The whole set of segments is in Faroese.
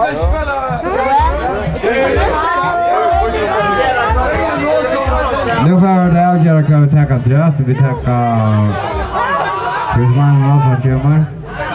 Nu får det avgöra kan vi tacka dröt, vi tackar Kristman Rolf och Tjömmar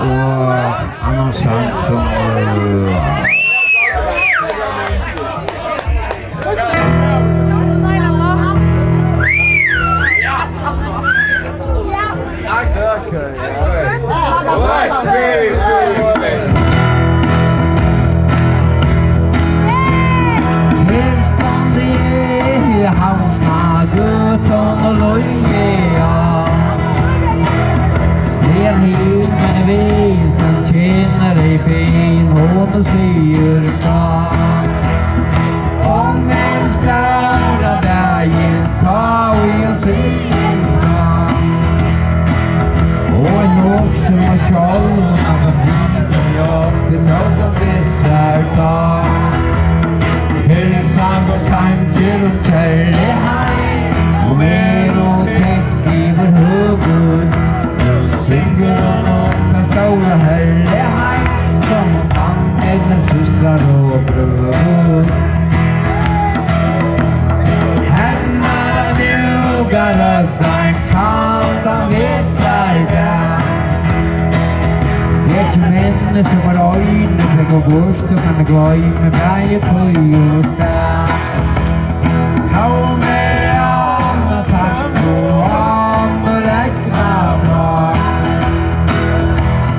och annan sang som fin hon sier fra. Om en stora dagen ta en sier fra Og en också med kjolna för fin som jag det tar på vissar dag Fyrir sang og sang, og kærlighet Og med vänner som var øyne För gå bort og kan glöj meg på och Toyota Hau med Anna Sanko Om och räkna bra.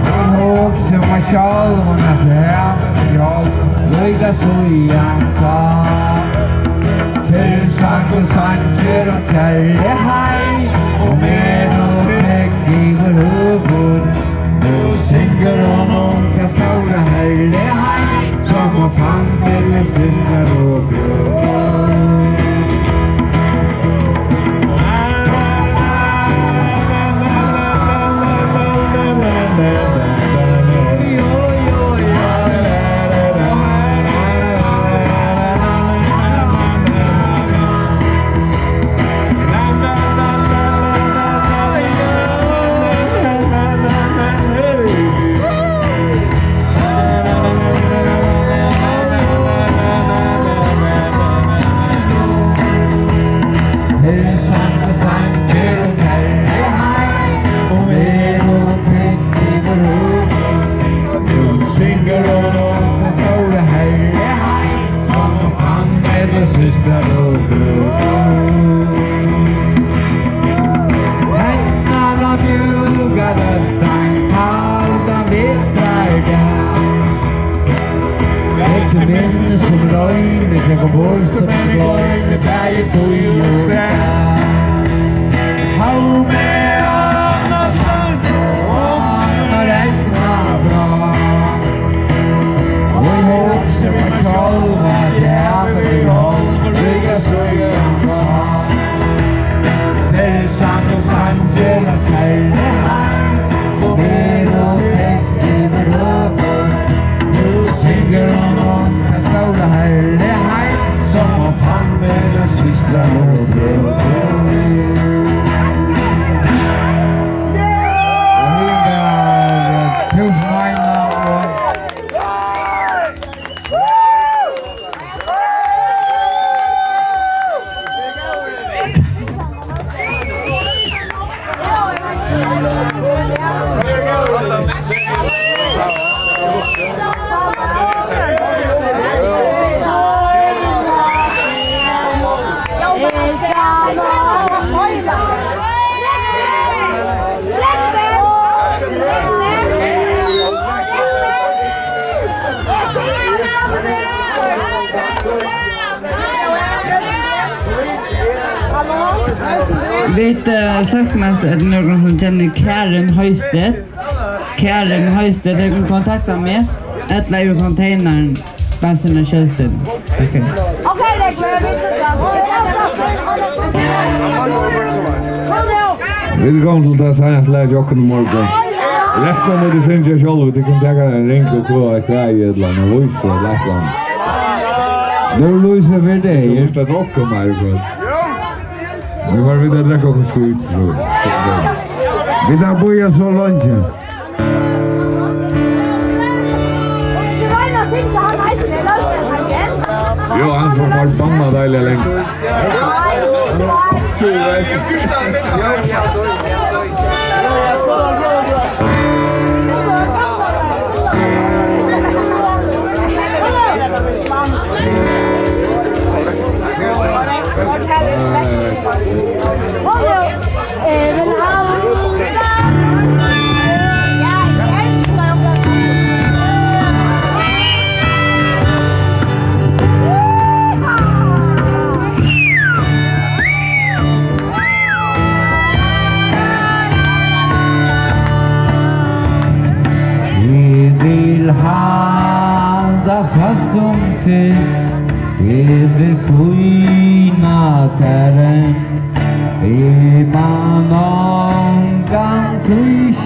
Hon håg som var kjolvarna fram med jobb Löjda sojan kvar För Sanko og och Terje Hej Och ancestral, meu 감사합니다. Vit söknas att någon som känner Karen Höjstedt. Karen Höjstedt, jag kan kontakta mig. Ätla i containern. Bassen och Kjölsen. Tack. Okej, det Vi er kommet til det seneste lær jokken i morgen. Resten av det synes jeg selv, du kan tenke en ring og gå et grei i et land, og Louise, et land. Nå er Louise for deg. Så er det dere, Margot. Vyvar vida drago skurczył. Wydabuje z Wolondzie. Jo, han får forbanna deilig lenge. Ja, jeg er fyrst av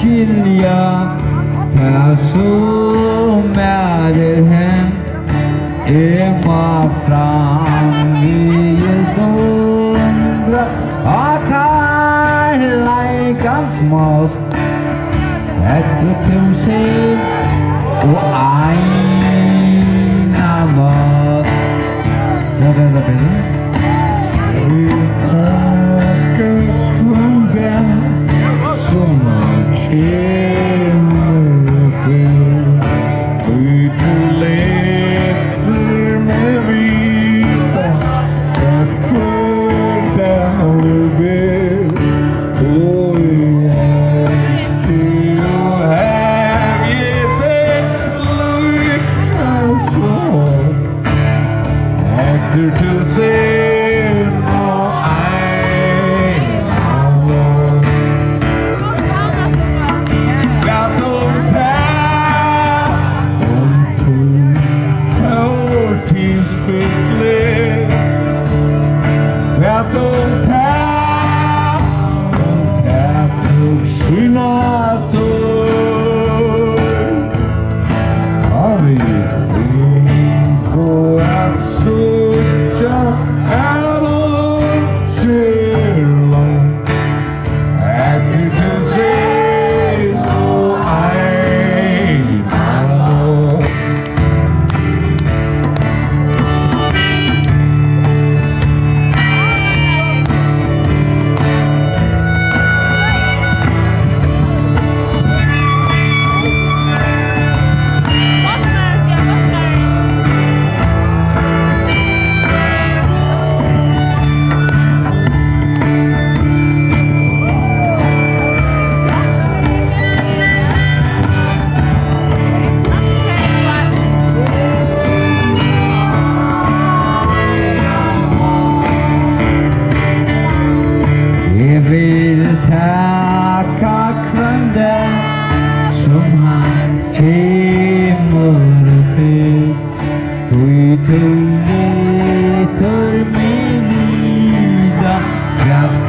Cecilia got so mad at my family is under I cry like I'm At the time oh I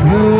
Whoa.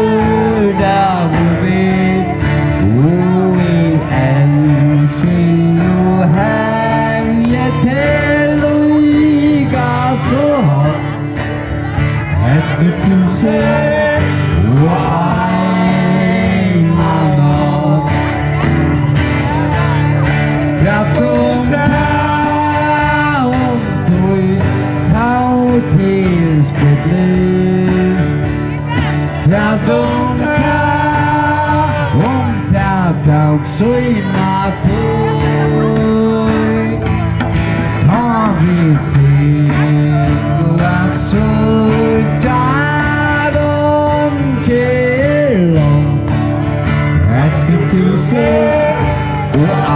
응?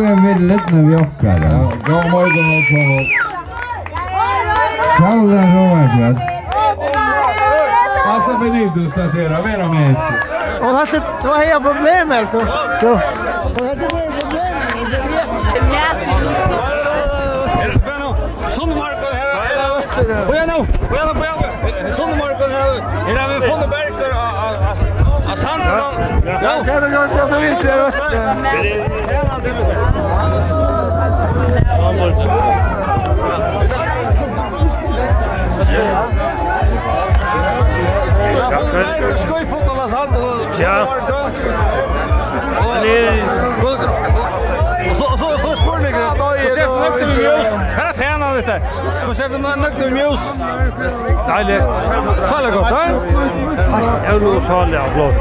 nu är vi lite vi åker. Ja, god morgon och så. Saluda Robert. Passa venido stasera, veramente. Och har det då har jag problem helt. Då. Och hade du problem? Sundmarken här. Och jag nu, och jag nu, och jag nu. Sundmarken här. Här har vi Fonneberg och Asandron. Ja, det er godt at du vet det. Ja, kan du skoifot og lasandro? Ja. ثلاثة مسافة ما نقدر ميوس تعالى صالة قطان حلو صالة عبلوت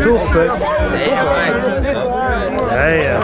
تحفة أيوه